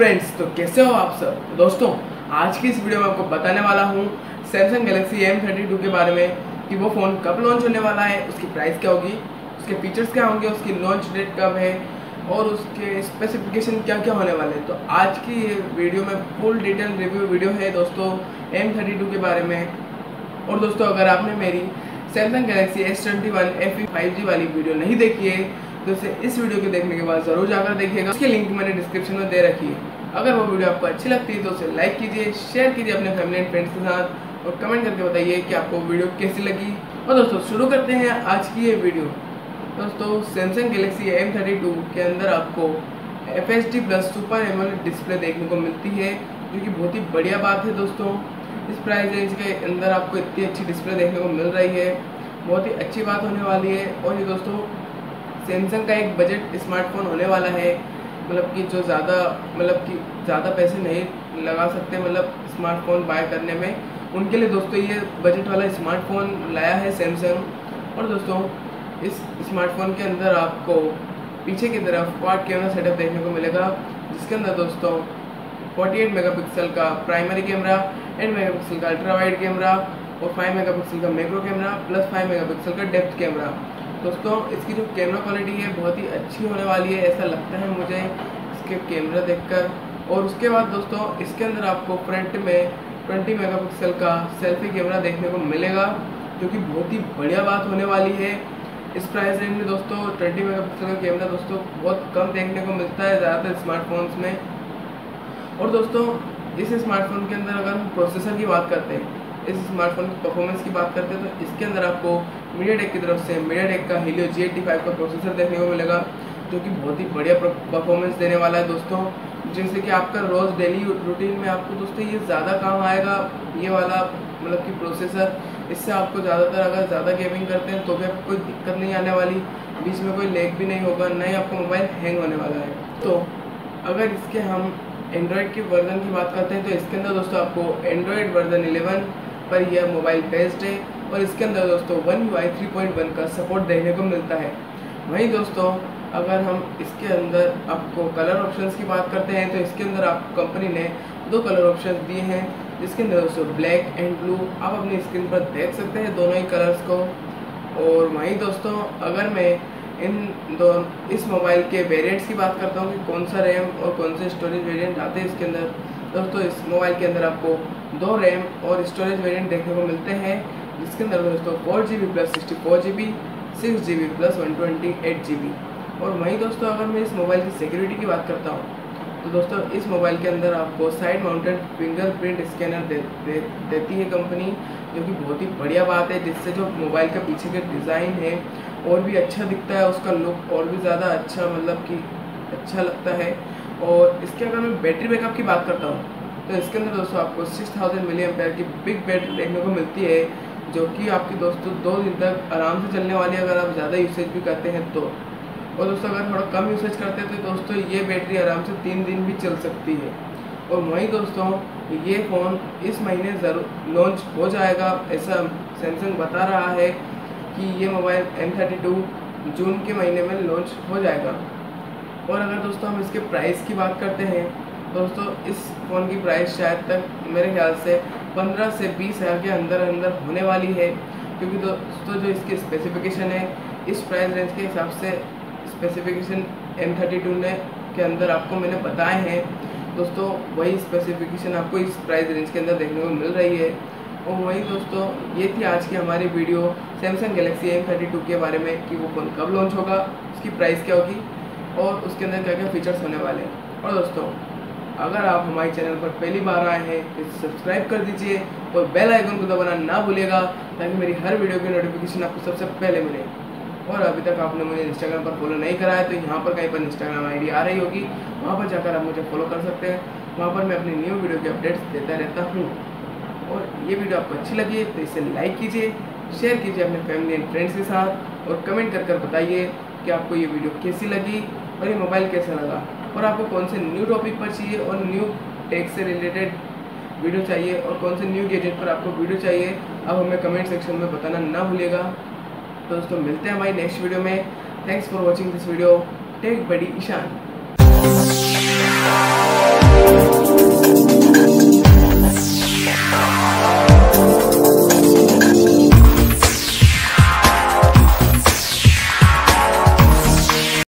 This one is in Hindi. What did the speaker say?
फ्रेंड्स तो कैसे हो आप सब? तो दोस्तों, आज की इस वीडियो में आपको बताने वाला हूँ Samsung Galaxy M thirty two के बारे में कि वो फ़ोन कब लॉन्च होने वाला है, उसकी प्राइस क्या होगी, उसके फीचर्स क्या होंगे, उसकी लॉन्च डेट कब है, और उसके स्पेसिफिकेशन क्या क्या होने वाले हैं। तो आज की वीडियो में फुल डिटेल रिव्यू वीडियो है दोस्तों एम थर्टी टू के बारे में। और दोस्तों, अगर आपने मेरी Samsung Galaxy S twenty one F five G वाली वीडियो नहीं देखी है तो इसे इस वीडियो को देखने के बाद ज़रूर जाकर देखिएगा। उसकी लिंक मैंने डिस्क्रिप्शन में दे रखी है। अगर वो वीडियो आपको अच्छी लगती है तो उसे लाइक कीजिए शेयर कीजिए अपने फैमिली एंड फ्रेंड्स के साथ और कमेंट करके बताइए कि आपको वीडियो कैसी लगी। और दोस्तों, शुरू करते हैं आज की ये वीडियो। दोस्तों Samsung Galaxy M thirty two के अंदर आपको F H D plus super AMOLED display देखने को मिलती है, जो कि बहुत ही बढ़िया बात है दोस्तों। इस प्राइस रेंज के अंदर आपको इतनी अच्छी डिस्प्ले देखने को मिल रही है। बहुत ही अच्छी बात होने वाली है। और ये दोस्तों सैमसंग का एक बजट स्मार्टफ़ोन होने वाला है। मतलब कि जो ज़्यादा मतलब कि ज़्यादा पैसे नहीं लगा सकते मतलब स्मार्टफ़ोन बाय करने में। उनके लिए दोस्तों ये बजट वाला स्मार्टफ़ोन लाया है सैमसंग और दोस्तों, इस स्मार्टफ़ोन के अंदर आपको पीछे की तरफ़ क्वाड कैमरा सेटअप देखने को मिलेगा, जिसके अंदर दोस्तों 48 मेगापिक्सल का प्राइमरी कैमरा 8 मेगापिक्सल का अल्ट्रा वाइड कैमरा और 5 मेगापिक्सल का मैक्रो कैमरा प्लस 5 मेगापिक्सल का डेप्थ कैमरा दोस्तों, इसकी जो कैमरा क्वालिटी है, बहुत ही अच्छी होने वाली है, ऐसा लगता है मुझे इसके कैमरा देखकर। और उसके बाद दोस्तों, इसके अंदर आपको फ्रंट में 20 मेगापिक्सल का सेल्फी कैमरा देखने को मिलेगा, जो कि बहुत ही बढ़िया बात होने वाली है। इस प्राइस रेंज में दोस्तों 20 मेगापिक्सल का कैमरा दोस्तों, बहुत कम देखने को मिलता है ज़्यादातर स्मार्टफोन्स में। और दोस्तों, इस स्मार्टफ़ोन के अंदर अगर हम प्रोसेसर की बात करते हैं इस स्मार्टफ़ोन की परफॉर्मेंस की बात करते हैं तो इसके अंदर आपको मीडिया टेक की तरफ़ से MediaTek Helio G eighty five five का प्रोसेसर देखने को मिलेगा, जो कि बहुत ही बढ़िया परफॉर्मेंस देने वाला है दोस्तों। जिससे कि आपका रोज़ डेली रूटीन में आपको दोस्तों ये ज़्यादा काम आएगा, ये वाला मतलब कि प्रोसेसर इससे आपको ज़्यादातर अगर ज़्यादा गेमिंग करते हैं तो भी आपको कोई दिक्कत नहीं आने वाली। बीच में कोई लेग भी नहीं होगा, ना ही आपका मोबाइल हैंग होने वाला है। तो अगर इसके हम एंड्रॉयड के वर्जन की बात करते हैं तो इसके अंदर दोस्तों आपको एंड्रॉयड वर्जन 11 पर यह मोबाइल बेस्ड है और इसके अंदर दोस्तों वन यू आई का सपोर्ट देखने को मिलता है। वहीं दोस्तों, अगर हम इसके अंदर आपको कलर ऑप्शंस की बात करते हैं तो इसके अंदर आपको कंपनी ने दो कलर ऑप्शन दिए हैं। जिसके अंदर दोस्तों ब्लैक एंड ब्लू आप अपनी स्क्रीन पर देख सकते हैं दोनों ही कलर्स को। और वहीं दोस्तों, अगर मैं इन दो, इस मोबाइल के वेरिएंट्स की बात करता हूँ कि कौन सा रैम और कौन से स्टोरेज वेरिएंट आते हैं इसके अंदर दोस्तों इस मोबाइल के अंदर आपको दो रैम और स्टोरेज वेरिएंट देखने को मिलते हैं। जिसके अंदर दोस्तों four G B plus sixty four G B six G B plus one twenty eight G B और वहीं दोस्तों अगर मैं इस मोबाइल की सिक्योरिटी की बात करता हूँ तो दोस्तों इस मोबाइल के अंदर आपको साइड माउंटेड फिंगरप्रिंट स्कैनर दे, दे, देती है कंपनी जो कि बहुत ही बढ़िया बात है जिससे जो मोबाइल के पीछे का डिज़ाइन है और भी अच्छा दिखता है उसका लुक और भी ज़्यादा अच्छा मतलब कि अच्छा लगता है। और इसके अगर मैं बैटरी बैकअप की बात करता हूँ तो इसके अंदर दोस्तों आपको सिक्स थाउज़ेंड मिली एम्पेयर की बिग बैटरी देखने को मिलती है, जो कि आपकी दोस्तों दो दिन तक आराम से चलने वाली है, अगर आप ज़्यादा यूसेज भी करते हैं तो। और दोस्तों अगर थोड़ा कम यूसेज करते हैं तो दोस्तों ये बैटरी आराम से तीन दिन भी चल सकती है। और वहीं दोस्तों, ये फ़ोन इस महीने ज़रूर लॉन्च हो जाएगा, ऐसा सैमसंग बता रहा है कि ये mobile M thirty two June के महीने में लॉन्च हो जाएगा। और अगर दोस्तों हम इसके प्राइस की बात करते हैं, दोस्तों इस फ़ोन की प्राइस शायद तक मेरे ख्याल से पंद्रह से बीस हज़ार के अंदर अंदर होने वाली है। क्योंकि दोस्तों जो इसकी स्पेसिफिकेशन है, इस प्राइस रेंज के हिसाब से स्पेसिफिकेशन एम थर्टी टू ने के अंदर आपको मैंने बताए हैं। दोस्तों वही स्पेसिफिकेशन आपको इस प्राइस रेंज के अंदर देखने को मिल रही है। और वही दोस्तों, ये थी आज की हमारी video Samsung Galaxy M thirty two के बारे में कि वो फ़ोन कब लॉन्च होगा, उसकी प्राइस क्या होगी। और उसके अंदर क्या क्या फीचर्स होने वाले हैं। और दोस्तों, अगर आप हमारे चैनल पर पहली बार आए हैं तो सब्सक्राइब कर दीजिए और बेल आइकन को दबाना ना भूलेगा ताकि मेरी हर वीडियो की नोटिफिकेशन आपको सबसे पहले मिले। और अभी तक आपने मुझे इंस्टाग्राम पर फॉलो नहीं कराया तो यहाँ पर कहीं पर इंस्टाग्राम आईडी आ रही होगी, वहाँ पर जाकर आप मुझे फॉलो कर सकते हैं। वहाँ पर मैं अपनी न्यू वीडियो की अपडेट्स देता रहता हूँ। और ये वीडियो आपको अच्छी लगी तो इसे लाइक कीजिए शेयर कीजिए अपने फैमिली एंड फ्रेंड्स के साथ और कमेंट कर कर बताइए कि आपको ये वीडियो कैसी लगी और ये मोबाइल कैसा लगा? और आपको कौन से न्यू टॉपिक पर चाहिए और न्यू टेक से रिलेटेड वीडियो चाहिए? और कौन से न्यू गैजेट पर आपको वीडियो चाहिए? अब हमें कमेंट सेक्शन में बताना ना भूलेगा तो दोस्तों, मिलते हैं हमारी नेक्स्ट वीडियो में। Thanks for watching this video tech buddy Ishan